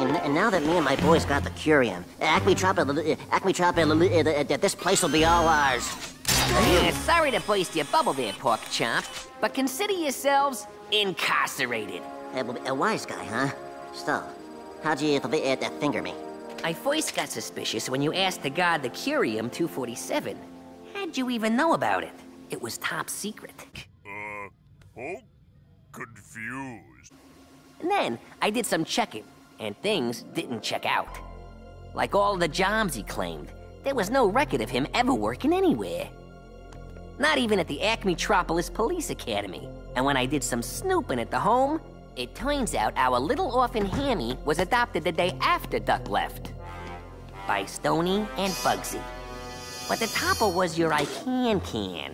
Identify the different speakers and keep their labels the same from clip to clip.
Speaker 1: And, and now that me and my boys got the curium, Acme Trop, uh, Acme Trop, uh, this place will be all ours.
Speaker 2: Yeah, sorry to burst your bubble there, pork Chomp, but consider yourselves incarcerated.
Speaker 1: Uh, a wise guy, huh? Still, how'd you uh, uh, finger me?
Speaker 2: I first got suspicious when you asked to guard the Curium 247. How'd you even know about it? It was top secret.
Speaker 3: Uh, oh, confused.
Speaker 2: And then I did some checking, and things didn't check out. Like all the jobs he claimed, there was no record of him ever working anywhere. Not even at the Acmetropolis Police Academy. And when I did some snooping at the home, it turns out our little orphan Hammy was adopted the day after Duck left. By Stony and Bugsy. But the topper was your I can can.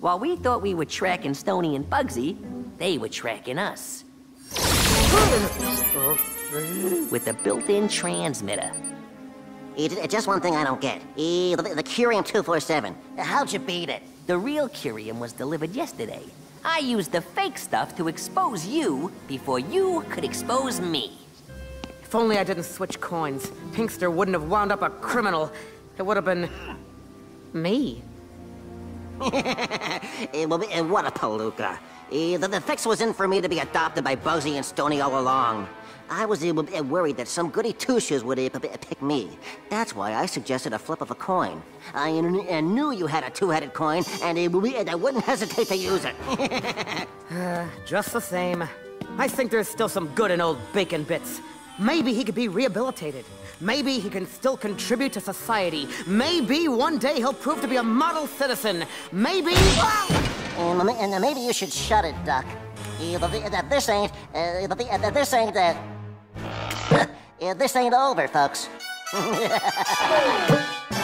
Speaker 2: While we thought we were tracking Stony and Bugsy, they were tracking us. With a built-in transmitter.
Speaker 1: Just one thing I don't get. The, the Curium 247. How'd you beat it?
Speaker 2: The real Curium was delivered yesterday. I used the fake stuff to expose you before you could expose me.
Speaker 4: If only I didn't switch coins, Pinkster wouldn't have wound up a criminal. It would have been... me.
Speaker 1: it will be, what a palooka. Eh, the, the fix was in for me to be adopted by Bugsy and Stony all along. I was uh, worried that some goody two-shoes would uh, pick me. That's why I suggested a flip of a coin. I knew you had a two-headed coin, and I wouldn't hesitate to use it.
Speaker 4: uh, just the same. I think there's still some good in old Bacon Bits. Maybe he could be rehabilitated. Maybe he can still contribute to society. Maybe one day he'll prove to be a model citizen. Maybe...
Speaker 1: And, and maybe you should shut it, Duck. This ain't... This ain't... Uh, this ain't over, folks.